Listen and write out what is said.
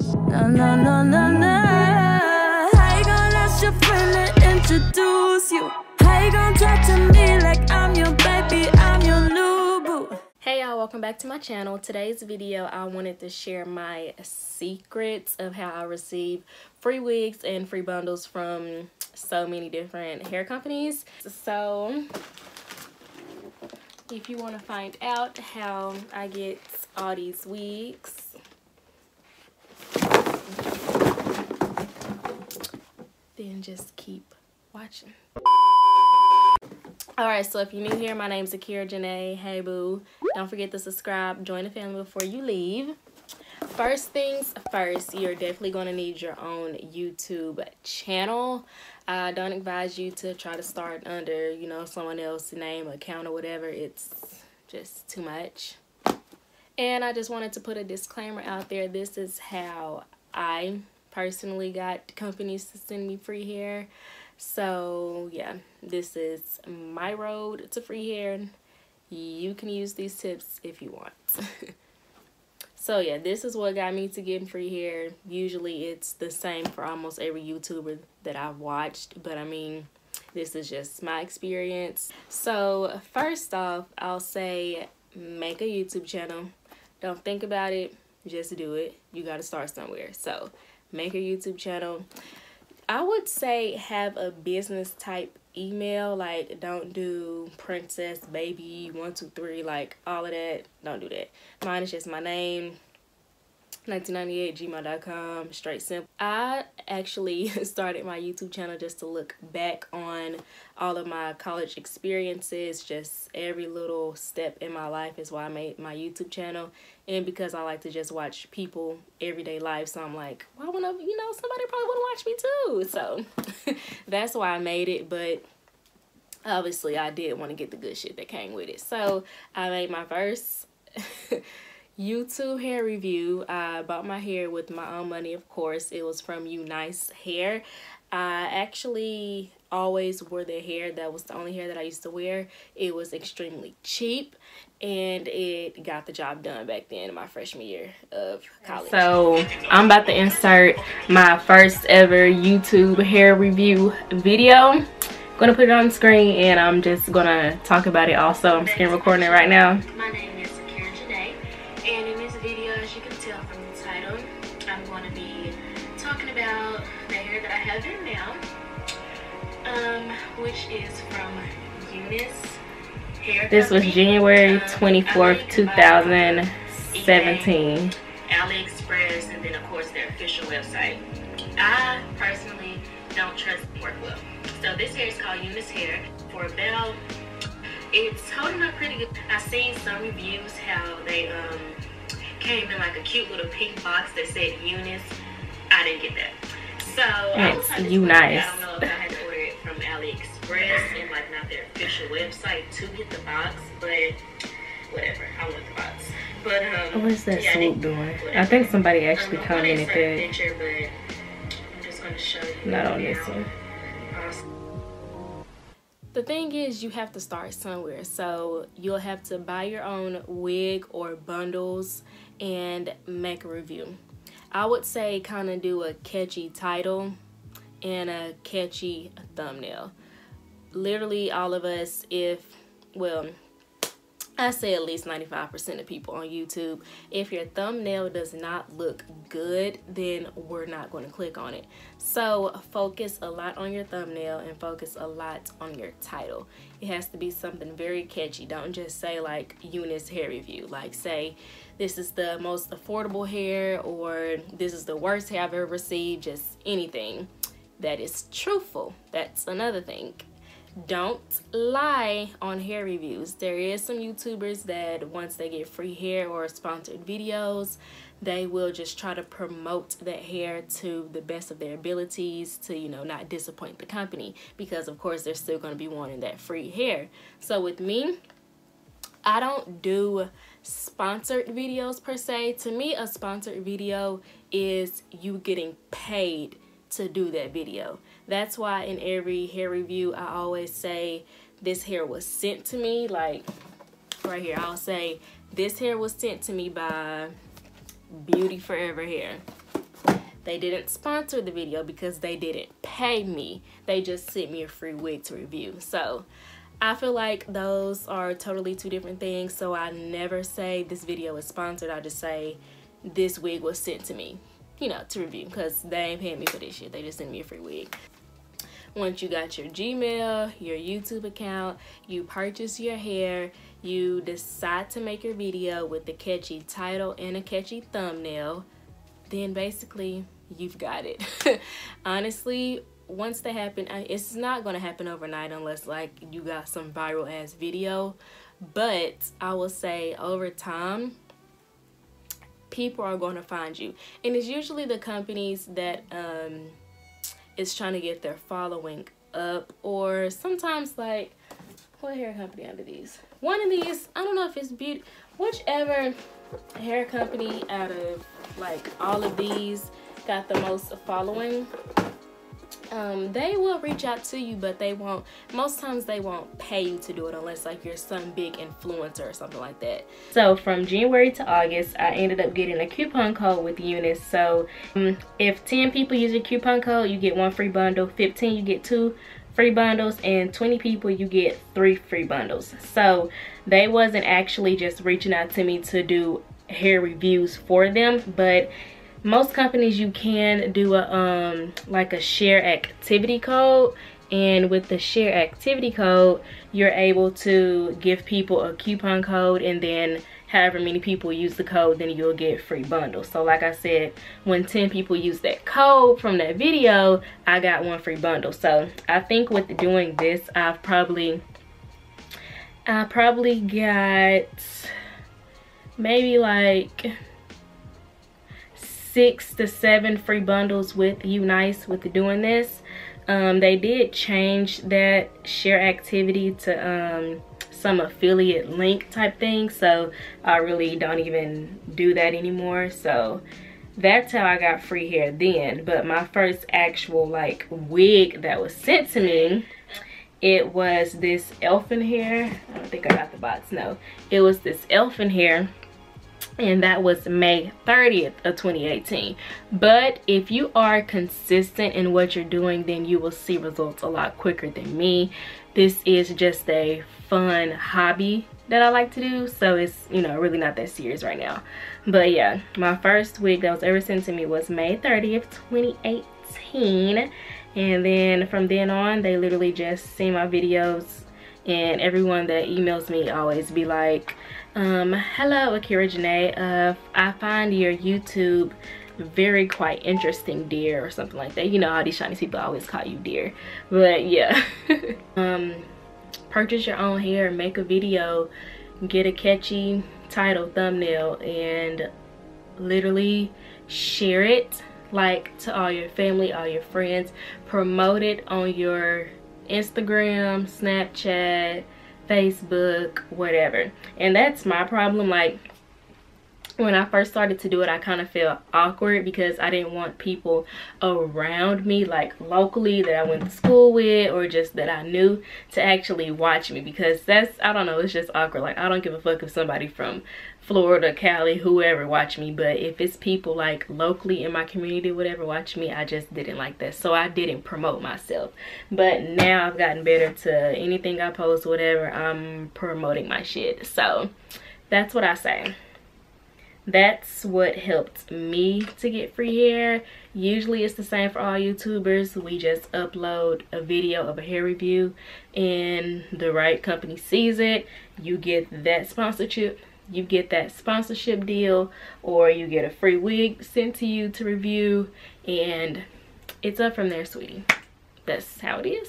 No, no, no, no, no. How you gonna ask your friend introduce you? How you gonna talk to me like I'm your baby, I'm your new boo? Hey y'all, welcome back to my channel. Today's video, I wanted to share my secrets of how I receive free wigs and free bundles from so many different hair companies. So, if you want to find out how I get all these wigs, then just keep watching. Alright, so if you're new here, my name's Akeira Janee. Hey boo. Don't forget to subscribe, join the family before you leave. First things first, you're definitely going to need your own YouTube channel. I don't advise you to try to start under, you know, someone else's name, account, or whatever. It's just too much. And I just wanted to put a disclaimer out there. This is how I personally got companies to send me free hair. So yeah, this is my road to free hair. You can use these tips if you want. so yeah, this is what got me to getting free hair. Usually it's the same for almost every YouTuber that I've watched. But I mean, this is just my experience. So first off, I'll say make a YouTube channel. Don't think about it. Just do it. You got to start somewhere. So make a YouTube channel. I would say have a business type email. Like, don't do princess, baby, one, two, three, like all of that. Don't do that. Mine is just my name, 1998 gmail.com straight simple. I actually started my youtube channel just to look back on all of my college experiences just every little step in my life is why i made my youtube channel. And because i like to just watch people everyday life so i'm like why well, would you know somebody probably want to watch me too? So that's why i made it but obviously i did want to get the good shit that came with it. So i made my first YouTube hair review. I bought my hair with my own money, of course. It was from UNice Hair. I actually always wore their hair. That was the only hair that I used to wear. It was extremely cheap and it got the job done back then in my freshman year of college. So I'm about to insert my first ever YouTube hair review video. I'm gonna put it on the screen and I'm just gonna talk about it also. I'm screen recording it right now. My name which is from UNice Hair This was January 24th, um, 2017. AliExpress, and then of course their official website. I personally don't trust work well. So this hair is called UNice Hair for about, it's holding up pretty good. I've seen some reviews how they um, came in like a cute little pink box that said UNice. I didn't get that. So it's I was nice. I don't know if I had to order it from AliExpress Express and like not their official website to get the box, but whatever. I want the box. But um, what is that yeah, swoop doing? Whatever. I think somebody actually commented that. Picture, but I'm just gonna show you. Not on this one. The thing is, you have to start somewhere. So you'll have to buy your own wig or bundles and make a review. I would say kind of do a catchy title and a catchy thumbnail. Literally all of us, if, well, I say at least 95% of people on YouTube, if your thumbnail does not look good, then we're not going to click on it. So focus a lot on your thumbnail and focus a lot on your title. It has to be something very catchy. Don't just say like UNice hair review. Like say this is the most affordable hair or this is the worst hair I've ever received. Just anything that is truthful. That's another thing don't lie on hair reviews. There is some youtubers that once they get free hair or sponsored videos they will just try to promote that hair to the best of their abilities to you know not disappoint the company because of course they're still going to be wanting that free hair. So with me i don't do sponsored videos per se. To me a sponsored video is you getting paid to do that video. That's why in every hair review, I always say this hair was sent to me. Like right here, I'll say this hair was sent to me by Beauty Forever Hair. They didn't sponsor the video because they didn't pay me. They just sent me a free wig to review. So I feel like those are totally two different things. So I never say this video is sponsored. I just say this wig was sent to me, you know, to review because they ain't paying me for this shit. They just sent me a free wig. Once you got your Gmail, your YouTube account, you purchase your hair, you decide to make your video with a catchy title and a catchy thumbnail, then basically you've got it. Honestly, once that happen, it's not going to happen overnight unless like you got some viral ass video. But I will say over time, people are going to find you. And it's usually the companies that um, is trying to get their following up or sometimes like, what hair company under these? One of these, I don't know if it's beauty, whichever hair company out of like all of these got the most following um, they will reach out to you but they won't most times they won't pay you to do it unless like you're some big influencer or something like that. So from january to august i ended up getting a coupon code with UNice. So um, if 10 people use your coupon code you get one free bundle. 15 you get two free bundles. And 20 people you get three free bundles. So they wasn't actually just reaching out to me to do hair reviews for them but most companies you can do a um like a share activity code and with the share activity code you're able to give people a coupon code and then however many people use the code then you'll get free bundles. So like i said when 10 people use that code from that video i got one free bundle. So i think with doing this i've probably i probably got maybe like six to seven free bundles with UNice with doing this. Um, they did change that share activity to um, some affiliate link type thing. So I really don't even do that anymore. So that's how I got free hair then. But my first actual like wig that was sent to me, it was this elfin hair. I don't think I got the box, no. It was this elfin hair and that was May 30th of 2018. But if you are consistent in what you're doing, then you will see results a lot quicker than me. This is just a fun hobby that I like to do, so it's, you know, really not that serious right now. But yeah, my first wig that was ever sent to me was May 30th, 2018. And then from then on, they literally just see my videos and everyone that emails me always be like, um, hello, Akeira Janee. Uh, I find your YouTube very quite interesting, dear, or something like that. You know, all these Chinese people always call you dear. But yeah. um, purchase your own hair, make a video, get a catchy title, thumbnail, and literally share it like to all your family, all your friends. Promote it on your Instagram, Snapchat, Facebook, whatever. And that's my problem. Like, when I first started to do it, I kind of felt awkward because I didn't want people around me, like locally that I went to school with or just that I knew to actually watch me because that's, I don't know, it's just awkward. Like, I don't give a fuck if somebody from Florida, Cali, whoever watch me. But if it's people like locally in my community, whatever, watch me, I just didn't like that. So I didn't promote myself. But now I've gotten better to anything I post, whatever, I'm promoting my shit. So that's what I say. That's what helped me to get free hair. Usually it's the same for all YouTubers. We just upload a video of a hair review and the right company sees it. You get that sponsorship you get that sponsorship deal or you get a free wig sent to you to review and it's up from there sweetie that's how it is